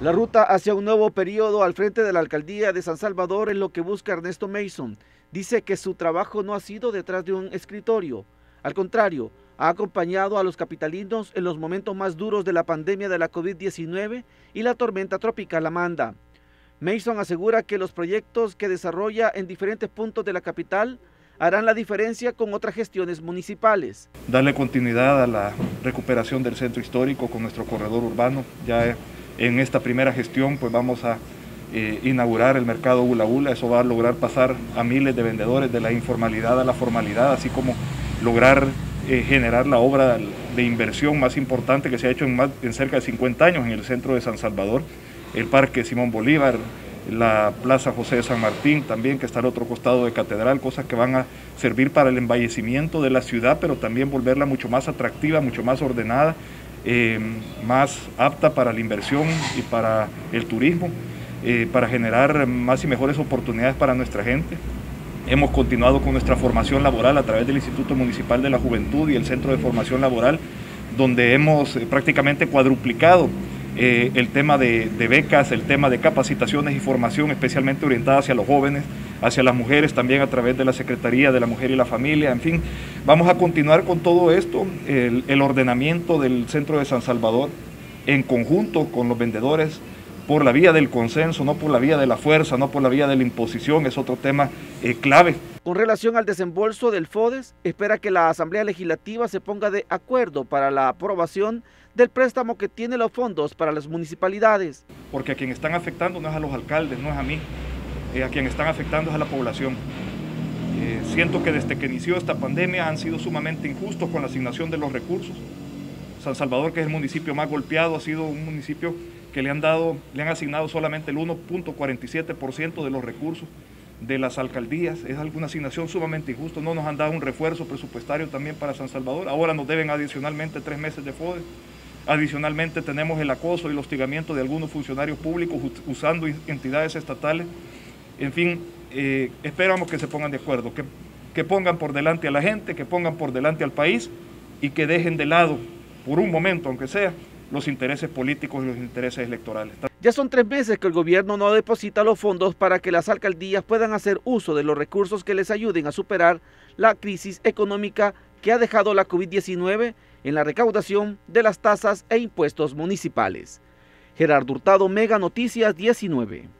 La ruta hacia un nuevo periodo al frente de la alcaldía de San Salvador es lo que busca Ernesto Mason. Dice que su trabajo no ha sido detrás de un escritorio. Al contrario, ha acompañado a los capitalinos en los momentos más duros de la pandemia de la COVID-19 y la tormenta tropical Amanda. Mason asegura que los proyectos que desarrolla en diferentes puntos de la capital harán la diferencia con otras gestiones municipales. Darle continuidad a la recuperación del centro histórico con nuestro corredor urbano. Ya en esta primera gestión pues vamos a eh, inaugurar el mercado Ula Ula, eso va a lograr pasar a miles de vendedores de la informalidad a la formalidad, así como lograr eh, generar la obra de inversión más importante que se ha hecho en, en cerca de 50 años en el centro de San Salvador, el Parque Simón Bolívar, la Plaza José de San Martín también, que está al otro costado de Catedral, cosas que van a servir para el embellecimiento de la ciudad, pero también volverla mucho más atractiva, mucho más ordenada eh, más apta para la inversión y para el turismo, eh, para generar más y mejores oportunidades para nuestra gente. Hemos continuado con nuestra formación laboral a través del Instituto Municipal de la Juventud y el Centro de Formación Laboral, donde hemos eh, prácticamente cuadruplicado el tema de, de, becas, el tema de capacitaciones y formación especialmente orientada hacia los jóvenes, hacia las mujeres también a través de la Secretaría de la Mujer y la Familia, en fin, vamos a continuar con todo esto, el, ordenamiento del centro de San Salvador en conjunto con los vendedores por la vía del consenso, no por la vía de la fuerza, no por la vía de la imposición, es otro tema eh, clave. Con relación al desembolso del FODES, espera que la Asamblea Legislativa se ponga de acuerdo para la aprobación del préstamo que tiene los fondos para las municipalidades. Porque a quien están afectando no es a los alcaldes, no es a mí, eh, a quien están afectando es a la población. Eh, siento que desde que inició esta pandemia han sido sumamente injustos con la asignación de los recursos. San Salvador, que es el municipio más golpeado, ha sido un municipio que le han dado, le han asignado solamente el 1.47% de los recursos de las alcaldías. Es alguna asignación sumamente injusta. No nos han dado un refuerzo presupuestario también para San Salvador. Ahora nos deben adicionalmente tres meses de FODE. Adicionalmente tenemos el acoso y el hostigamiento de algunos funcionarios públicos usando entidades estatales en fin, eh, esperamos que se pongan de acuerdo, que, que pongan por delante a la gente, que pongan por delante al país y que dejen de lado, por un momento aunque sea, los intereses políticos y los intereses electorales. Ya son tres meses que el gobierno no deposita los fondos para que las alcaldías puedan hacer uso de los recursos que les ayuden a superar la crisis económica que ha dejado la COVID-19 en la recaudación de las tasas e impuestos municipales. Gerardo Hurtado, Mega Noticias 19.